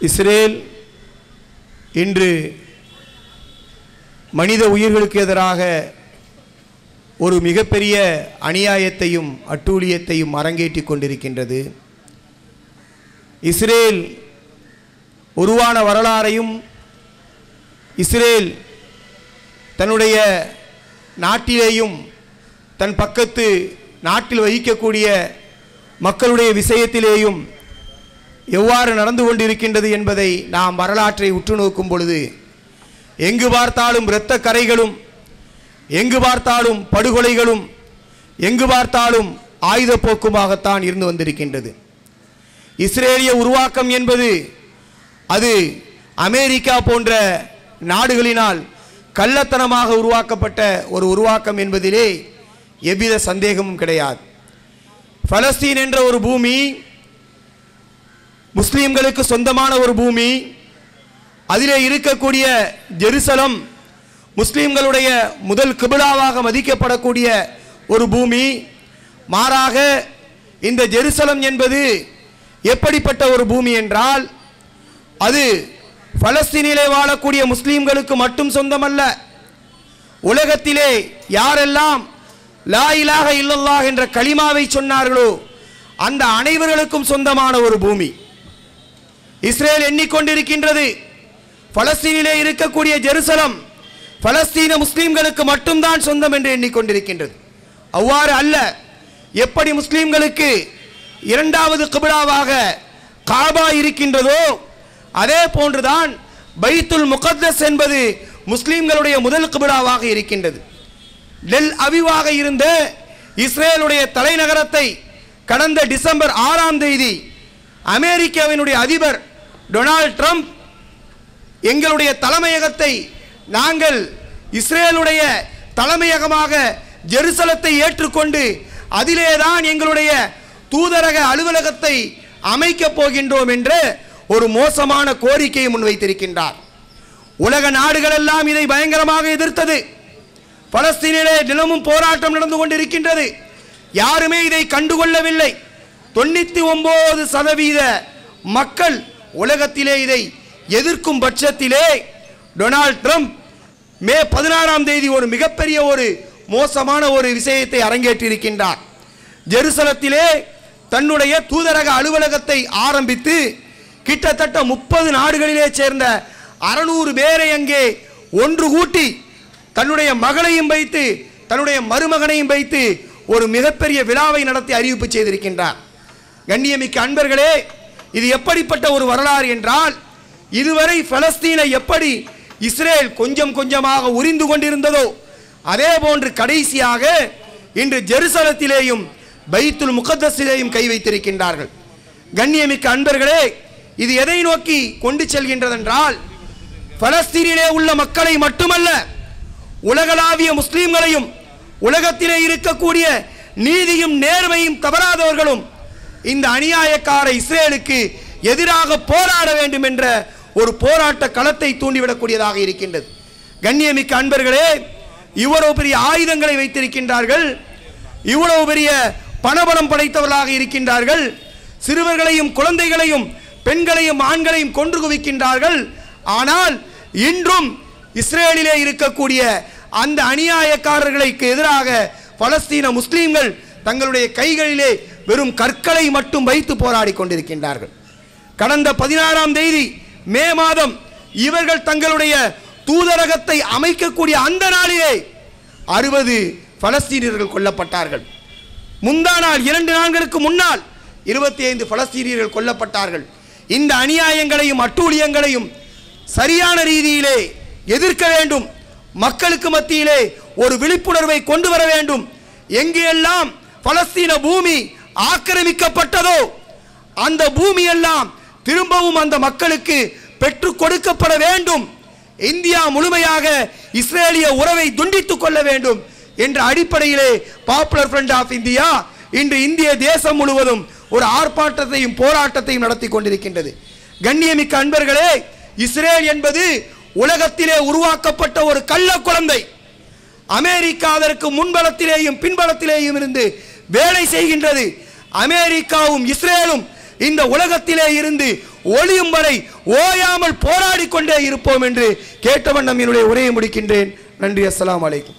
Israel இன்று மனித உயிர்களுக்கு எதிராக ஒரு மிகப்பெரிய அநியாயத்தையும் அட்டூழியத்தையும் அரங்கேற்றி கொண்டிருக்கின்றது. இஸ்ரேல் உருவான வரலாறையும் இஸ்ரேல் தன்னுடைய நாட்டிலேயும் தன் பக்கத்து நாட்டில் வகிக்கக்கூடிய மக்களுடைய விஷயத்திலேயும் எவ்வாறு நடந்து கொண்டிருக்கின்றது என்பதை நாம் வரலாற்றை உற்று நோக்கும் பொழுது எங்கு பார்த்தாலும் இரத்த கரைகளும் எங்கு பார்த்தாலும் படுகொலைகளும் எங்கு பார்த்தாலும் ஆயுத போக்குமாகத்தான் இருந்து வந்திருக்கின்றது. இஸ்ரேலிய உருவாக்கம் என்பது அது அமெரிக்கா போன்ற நாடுகளினால் கள்ளத்தனமாக உருவாக்கப்பட்ட ஒரு உருவாக்கம் என்பதிலே எவ்வித சந்தேகமும் கிடையாது. பலஸ்தீன் என்ற ஒரு பூமி முஸ்லீம்களுக்கு சொந்தமான ஒரு பூமி அதிலே இருக்கக்கூடிய ஜெருசலம் முஸ்லீம்களுடைய முதல் கிபிலாவாக மதிக்கப்படக்கூடிய ஒரு பூமி. மாறாக இந்த ஜெருசலம் என்பது எப்படிப்பட்ட ஒரு பூமி என்றால் அது பலஸ்தீனிலே வாழக்கூடிய முஸ்லீம்களுக்கு மட்டும் சொந்தமல்ல. உலகத்திலே யாரெல்லாம் லா இலாஹ இல்லல்லாஹ் என்ற களிமாவை சொன்னார்களோ அந்த அனைவர்களுக்கும் சொந்தமான ஒரு பூமி. இஸ்ரேல் எண்ணிக்கொண்டிருக்கின்றது. பலஸ்தீனிலே இருக்கக்கூடிய ஜெருசலம் பலஸ்தீன முஸ்லீம்களுக்கு மட்டும்தான் சொந்தம் என்று எண்ணிக்கொண்டிருக்கின்றது. அவ்வாறு அல்ல எப்படி முஸ்லீம்களுக்கு இரண்டாவது கிபிலாவாக காபா இருக்கின்றதோ அதே போன்றுதான் பைத்துல் முகத்தஸ் என்பது முஸ்லீம்களுடைய முதல் கிபிலாவாக இருக்கின்றது. டெல் அவிவாக இருந்த இஸ்ரேலுடைய தலைநகரத்தை கடந்த டிசம்பர் ஆறாம் தேதி அமெரிக்காவினுடைய அதிபர் டொனால்ட் ட்ரம்ப் எங்களுடைய தலைமையகத்தை நாங்கள் இஸ்ரேலுடைய தலைமையகமாக ஜெருசலத்தை ஏற்றுக்கொண்டு அதிலேதான் எங்களுடைய தூதரக அலுவலகத்தை அமைக்கப் போகின்றோம் என்று ஒரு மோசமான கோரிக்கையை முன்வைத்திருக்கின்றார். உலக நாடுகளெல்லாம் இதை பயங்கரமாக எதிர்த்தது. பலஸ்தீனிலே தினமும் போராட்டம் நடந்து கொண்டிருக்கின்றது. யாருமே இதை கண்டுகொள்ளவில்லை. தொண்ணூற்றி ஒன்பது சதவீத மக்கள் உலகத்திலே இதை எதிர்க்கும் பட்சத்திலே டொனால்ட் ட்ரம்ப் மே பதினாறாம் தேதி ஒரு மிகப்பெரிய ஒரு மோசமான ஒரு விஷயத்தை அரங்கேற்றிருக்கின்றார் ஜெருசலத்திலே தன்னுடைய தூதரக அலுவலகத்தை ஆரம்பித்து கிட்டத்தட்ட முப்பது நாடுகளிலே சேர்ந்த அறுநூறு பேரை அங்கே ஒன்று கூட்டி தன்னுடைய மகளையும் வைத்து தன்னுடைய மருமகனையும் வைத்து ஒரு மிகப்பெரிய விழாவை நடத்தி அறிவிப்பு செய்திருக்கின்றார். கண்ணியமிக்க அன்பர்களே இது எப்படிப்பட்ட ஒரு வரலாறு என்றால் இதுவரை பலஸ்தீனை எப்படி இஸ்ரேல் கொஞ்சம் கொஞ்சமாக உரிந்து கொண்டிருந்ததோ அதே போன்று கடைசியாக இன்று ஜெருசலத்திலேயும் பைத்துல் முகத்தஸிலேயும் கை வைத்திருக்கின்றார்கள். கண்ணியமிக்க அன்பர்களே இது எதை நோக்கி கொண்டு செல்கின்றதென்றால் பலஸ்தீனிலே உள்ள மக்களை மட்டுமல்ல உலகளாவிய முஸ்லீம்களையும் உலகத்திலே இருக்கக்கூடிய நீதியும் நேர்மையும் தவறாதவர்களும் இந்த அநியாயக்கார இஸ்ரேலுக்கு எதிராக போராட வேண்டும் என்ற ஒரு போராட்ட களத்தை தூண்டிவிடக்கூடியதாக இருக்கின்றது. கண்ணியமிக்க அன்பர்களே இவ்வளவு பெரிய ஆயுதங்களை வைத்திருக்கின்றார்கள் இவ்வளவு பெரிய பணபலம் படைத்தவர்களாக இருக்கின்றார்கள் சிறுவர்களையும் குழந்தைகளையும் பெண்களையும் ஆண்களையும் கொன்று குவிக்கின்றார்கள். ஆனால் இன்றும் இஸ்ரேலிலே இருக்கக்கூடிய அந்த அநியாயக்காரர்களுக்கு எதிராக பலஸ்தீன முஸ்லீம்கள் தங்களுடைய கைகளிலே வெறும் கற்களை மட்டும் வைத்து போராடி கொண்டிருக்கின்றார்கள். கடந்த பதினாறாம் தேதி மே மாதம் இவர்கள் தங்களுடைய தூதரகத்தை அமைக்கக்கூடிய அந்த நாளிலே அறுபது பலஸ்தீனியர்கள் கொல்லப்பட்டார்கள். முந்தா நாள் இரண்டு நாட்களுக்கு முன்னால் இருபத்தி ஐந்து பலஸ்தீனியர்கள் கொல்லப்பட்டார்கள். இந்த அநியாயங்களையும் அட்டூழியங்களையும் சரியான ரீதியிலே எதிர்க்க வேண்டும். மக்களுக்கு மத்தியிலே ஒரு விழிப்புணர்வை கொண்டு வர வேண்டும். எங்கெல்லாம் பலஸ்தீன பூமி ஆக்கிரமிக்கப்பட்டதோ அந்த பூமி எல்லாம் திரும்பவும் அந்த மக்களுக்கு பெற்றுக் கொடுக்கப்பட வேண்டும். இந்தியா முழுமையாக இஸ்ரேலிய உறவை துண்டித்துக் கொள்ள வேண்டும் என்ற அடிப்படையிலே பாப்புலர் ஃப்ரண்ட் ஆஃப் இந்தியா இன்று இந்திய தேசம் முழுவதும் ஒரு ஆர்ப்பாட்டத்தையும் போராட்டத்தையும் நடத்தி கொண்டிருக்கின்றது. கண்ணியமிக்க அன்பர்களே இஸ்ரேல் என்பது உலகத்திலே உருவாக்கப்பட்ட ஒரு கள்ள குழந்தை. அமெரிக்கா அதற்கு முன்பலத்திலேயும் பின்பலத்திலேயும் இருந்து வேலை செய்கின்றது. அமெரிக்காவும் இஸ்ரேலும் இந்த உலகத்திலே இருந்து ஒளியும் வரை ஓயாமல் போராடி கொண்டே இருப்போம் என்று கேட்டவன் என்னுடைய உரையை முடிக்கின்றேன். நன்றி அஸ்லாம் வலைக்கும்